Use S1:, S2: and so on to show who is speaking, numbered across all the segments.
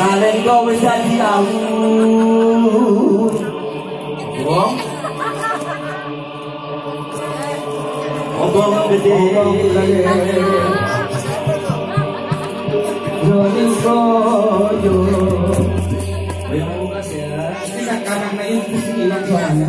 S1: Kalian kau wis dadi aku Wong gede
S2: Joni koyo.
S1: Terima kasih ya Ini
S2: sekarang na yung pusing ilang suaranya.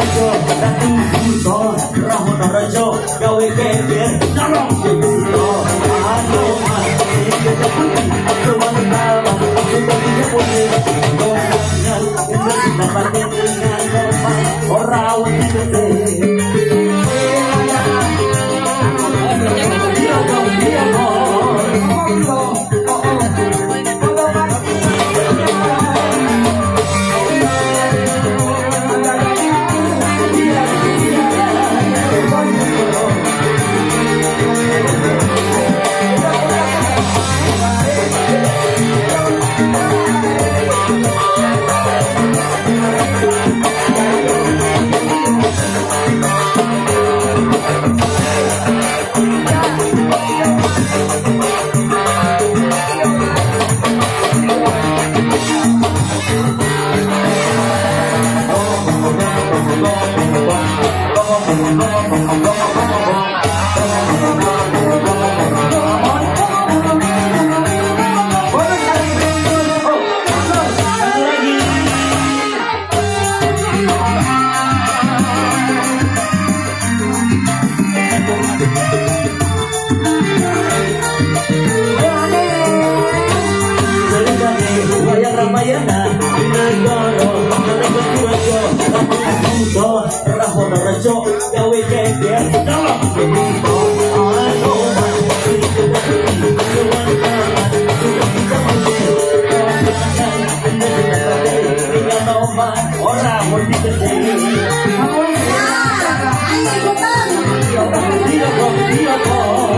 S1: rojo Dating buto, rohon rojo Gawe geger, nolong diana dina goro dana kuwa jo dana kuwa dana ho dana jo gawe ke ke dala Ora, what did you say?
S2: Ora, I'm
S1: going to go.